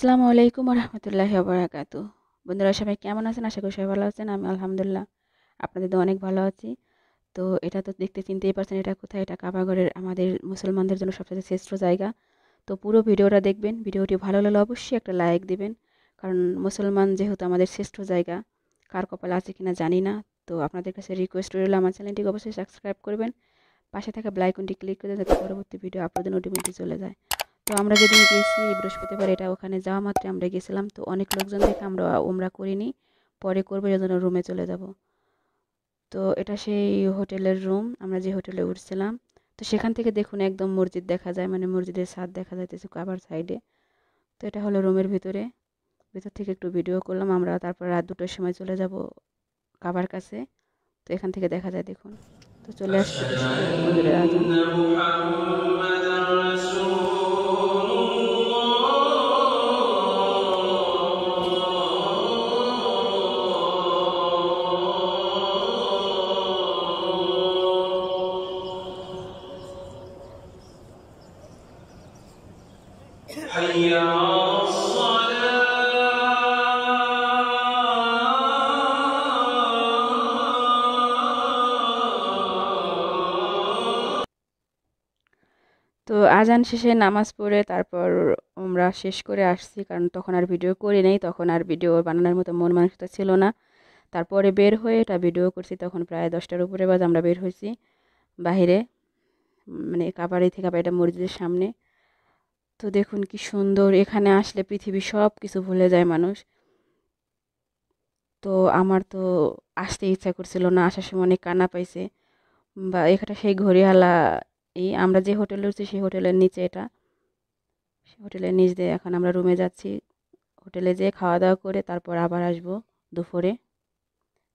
আসসালামু আলাইকুম রহমতুল্লাহি বারাকাতু বন্ধুরা, সবাই কেমন আছেন? আশা করি সবাই ভালো আছেন। আমি আলহামদুলিল্লাহ আপনাদের তো অনেক ভালো আছি। তো এটা তো দেখতে চিনতেই পারছেন এটা কোথায়? এটা কাবাগরের আমাদের মুসলমানদের জন্য সবচেয়ে শ্রেষ্ঠ জায়গা। তো পুরো ভিডিওটা দেখবেন। ভিডিওটি ভালো লাগলে অবশ্যই একটা লাইক দিবেন। কারণ মুসলমান যেহেতু আমাদের শ্রেষ্ঠ জায়গা, কার কপাল আছে কিনা জানি না। তো আপনাদের কাছে রিকোয়েস্ট রইল, আমার চ্যানেলটিকে অবশ্যই সাবস্ক্রাইব করবেন। পাশে থাকা ব্লাইকনটি ক্লিক করে যাতে পরবর্তী ভিডিও আপলোডের নোটিফিকেশন চলে যায়। তো আমরা যেদিন গেছি বৃহস্পতিবার এটা ওখানে যাওয়া মাত্রে আমরা গেছিলাম। তো অনেক লোকজন দেখে আমরা ওমরা করিনি, পরে করব যখন রুমে চলে যাব। তো এটা সেই হোটেলের রুম আমরা যে হোটেলে উঠছিলাম। তো সেখান থেকে দেখুন একদম মসজিদ দেখা যায় মানে মসজিদের ছাদ দেখা যাইতেছে কাবার সাইডে। তো এটা হলো রুমের ভিতরে। ভিতর থেকে একটু ভিডিও করলাম, আমরা তারপর রাত দুটোর সময় চলে যাব কাবার কাছে। তো এখান থেকে দেখা যায় দেখুন। তো চলে আসছে। তো আজান শেষে নামাজ পড়ে তারপর আমরা শেষ করে আসছি, কারণ তখন আর ভিডিও করি নাই, তখন আর ভিডিও বানানোর মতো মন মানসিকতা ছিল না। তারপরে বের হয়ে এটা ভিডিও করছি, তখন প্রায় দশটার উপরে বাজ আমরা বের হয়েছি। বাহিরে মানে কাবারি থেকে এটা মসজিদের সামনে। তো দেখুন কি সুন্দর এখানে আসলে পৃথিবী সব কিছু ভুলে যায় মানুষ। তো আমার তো আসতে ইচ্ছা করছিল না, আসার সময় অনেক কান্না পাইছে। বা এখানে সেই ঘড়িওয়ালা, এই আমরা যে হোটেলে উঠছি সেই হোটেলের নিচে এটা। সেই হোটেলের নিচ দিয়ে এখন আমরা রুমে যাচ্ছি। হোটেলে যেয়ে খাওয়া দাওয়া করে তারপর আবার আসব দুপুরে।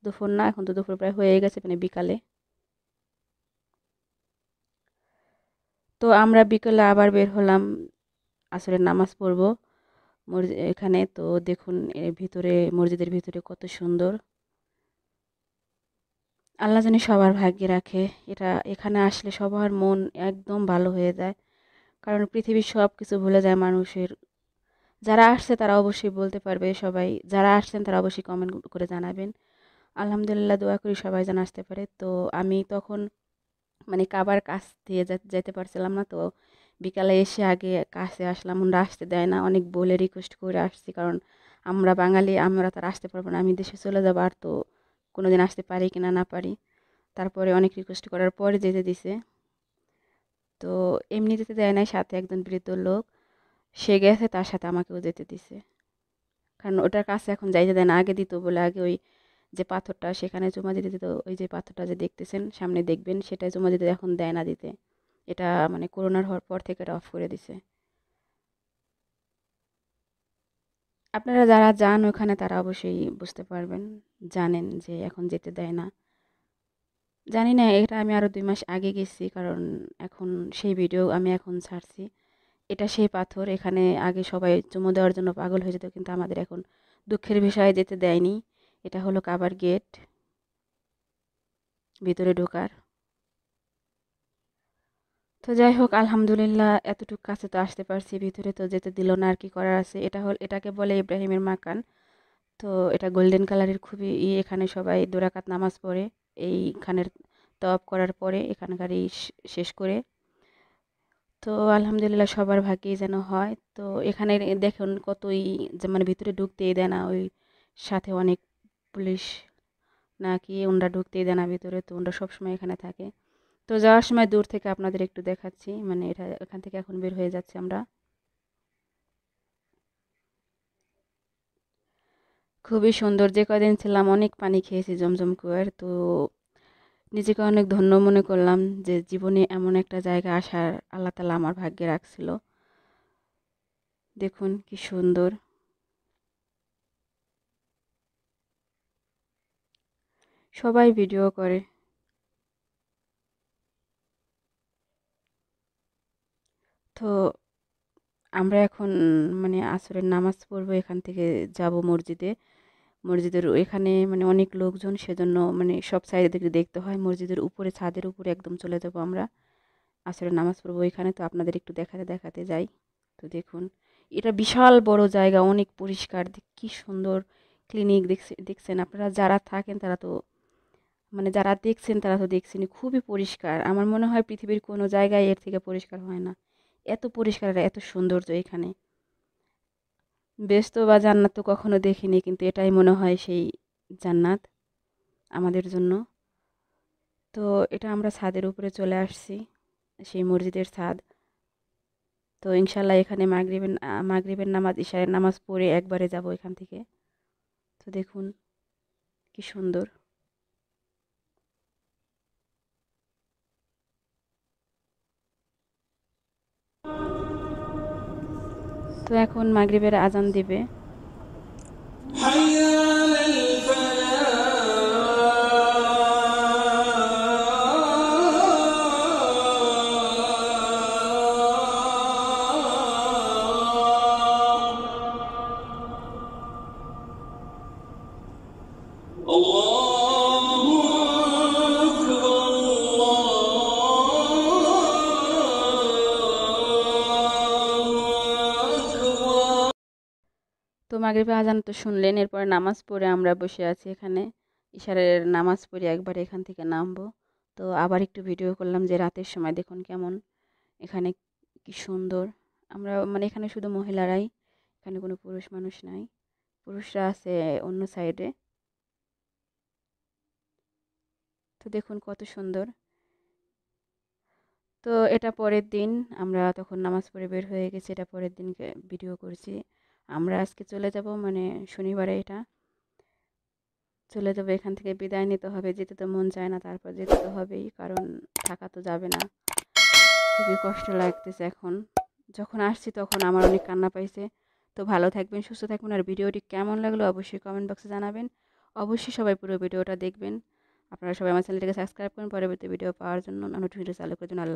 দুপুর না, এখন তো দুপুর প্রায় হয়ে গেছে মানে বিকালে। তো আমরা বিকেলে আবার বের হলাম। আসরের নামাজ পড়ব। এখানে তো দেখুন এর ভিতরে, মসজিদের ভিতরে কত সুন্দর। আল্লাহ জানি সবার ভাগ্যে রাখে। এটা, এখানে আসলে সবার মন একদম ভালো হয়ে যায়। কারণ পৃথিবীর সব কিছু ভুলে যায় মানুষের। যারা আসছে তারা অবশ্যই বলতে পারবে সবাই। যারা আসছেন তারা অবশ্যই কমেন্ট করে জানাবেন। আলহামদুলিল্লাহ, দোয়া করি সবাই যেন আসতে পারে। তো আমি তখন মানে কাবার কাছ দিয়ে যেতে পারছিলাম না। তো বিকালে এসে আগে কাছে আসলাম ওরা আসতে দেয় না। অনেক বলে রিকোয়েস্ট করে আসছি কারণ আমরা বাঙালি, আমরা তার আসতে পারব না। আমি দেশে চলে যাব আর তো কোনো দিন আসতে পারি কি না না পারি। তারপরে অনেক রিকোয়েস্ট করার পরে যেতে দিছে। তো এমনি যেতে দেয় নাই, সাথে একজন বৃদ্ধ লোক। সে গেছে, তার সাথে আমাকেও যেতে দিছে। কারণ ওটার কাছে এখন যাইতে দেয় না। আগে দিত বলে আগে ওই যে পাথরটা সেখানে জমা দিতে দিত, ওই যে পাথরটা যে দেখতেছেন, সামনে দেখবেন, সেটাই জমা দিতে এখন দেয় না দিতে। এটা মানে করোনার হওয়ার পর থেকে এটা অফ করে দিছে। আপনারা যারা যান ওখানে তারা অবশ্যই বুঝতে পারবেন, জানেন যে এখন যেতে দেয় না। জানি না, এটা আমি আরও দুই মাস আগে গেছি, কারণ এখন সেই ভিডিও আমি এখন ছাড়ছি। এটা সেই পাথর, এখানে আগে সবাই চুমু দেওয়ার জন্য পাগল হয়ে যেত, কিন্তু আমাদের এখন দুঃখের বিষয়ে যেতে দেয়নি। এটা হলো কাবার গেট ভিতরে ঢোকার। তো যাই হোক, আলহামদুলিল্লাহ এতটুকু কাছে তো আসতে পারছি, ভিতরে তো যেতে দিল না আর কি করার আছে। এটা হল, এটাকে বলে ইব্রাহিমের মাকান। তো এটা গোল্ডেন কালারের খুবই ই, এখানে সবাই দোরাকাত নামাজ পড়ে। এইখানের তপ করার পরে এখানকারই শেষ করে। তো আলহামদুলিল্লাহ সবার ভাগ্যেই যেন হয়। তো এখানে দেখুন কতই মানে ভিতরে ঢুকতেই দেয় না, ওই সাথে অনেক পুলিশ নাকি, ওনরা ঢুকতেই দেয় না ভিতরে। তো ওনরা সবসময় এখানে থাকে। তো যাওয়ার সময় দূর থেকে আপনাদের একটু দেখাচ্ছি মানে এটা এখান থেকে এখন বের হয়ে যাচ্ছে আমরা। খুবই সুন্দর, যে কদিন ছিলাম অনেক পানি খেয়েছি, জমজম কুয়ার। তো নিজেকে অনেক ধন্য মনে করলাম যে জীবনে এমন একটা জায়গা আসার আল্লাহ তালা আমার ভাগ্যে রাখছিল। দেখুন কি সুন্দর। সবাই ভিডিও করে। তো আমরা এখন মানে আসরের নামাজ পড়ব, এখান থেকে যাব মসজিদে। মসজিদের এখানে মানে অনেক লোকজন, সেজন্য মানে সব সাইডে দেখতে হয়। মসজিদের উপরে, ছাদের উপরে একদম চলে যাব আমরা। আসরের নামাজ পড়ব এখানে তো আপনাদের একটু দেখাতে দেখাতে যাই। তো দেখুন, এটা বিশাল বড় জায়গা, অনেক পরিষ্কার। কি সুন্দর ক্লিনিক দেখছে, দেখছেন আপনারা? যারা থাকেন তারা তো মানে যারা দেখছেন তারা তো দেখছেন খুবই পরিষ্কার। আমার মনে হয় পৃথিবীর কোনো জায়গায় এর থেকে পরিষ্কার হয় না। এত পরিষ্কার এত সৌন্দর্য এখানে। বেস্ত বা জান্নাত তো কখনো দেখিনি, কিন্তু এটাই মনে হয় সেই জান্নাত আমাদের জন্য। তো এটা আমরা ছাদের উপরে চলে আসছি, সেই মসজিদের ছাদ। তো ইনশাল্লাহ এখানে মাগরিবের মাগরিবের নামাজ, ইশারের নামাজ পড়ে একবারে যাব এখান থেকে। তো দেখুন, কি সুন্দর। তো এখন মাগরিবের আজান দিবে। তো মাগরিবের আজান তো শুনলেন, এরপর নামাজ পড়ে আমরা বসে আছি এখানে। ইশারের নামাজ পড়ে একবার এখান থেকে নামবো। তো আবার একটু ভিডিও করলাম যে রাতের সময় দেখুন কেমন, এখানে কি সুন্দর। আমরা মানে এখানে শুধু মহিলারাই, এখানে কোনো পুরুষ মানুষ নাই। পুরুষরা আছে অন্য সাইডে তো দেখুন কত সুন্দর। তো এটা পরের দিন, আমরা তখন নামাজ পড়ে বের হয়ে গেছি, এটা পরের দিনকে ভিডিও করছি। আমরা আজকে চলে যাব মানে শনিবারে এটা। চলে যাব, এখান থেকে বিদায় নিতে হবে, যেতে তো মন চায় না, তারপর যেতে তো হবেই, কারণ থাকা তো যাবে না। খুবই কষ্ট লাগতেছে এখন। যখন আসছি তখন আমার অনেক কান্না পাইছে। তো ভালো থাকবেন, সুস্থ থাকবেন, আর ভিডিওটি কেমন লাগল অবশ্যই কমেন্ট বক্সে জানাবেন। অবশ্যই সবাই পুরো ভিডিওটা দেখবেন। আপনারা সবাই আমার চ্যানেলটিকে সাবস্ক্রাইব করুন, পরবর্তী ভিডিও পাওয়ার জন্য নোটিফিকেশন চালু করার জন্য আল্লাহ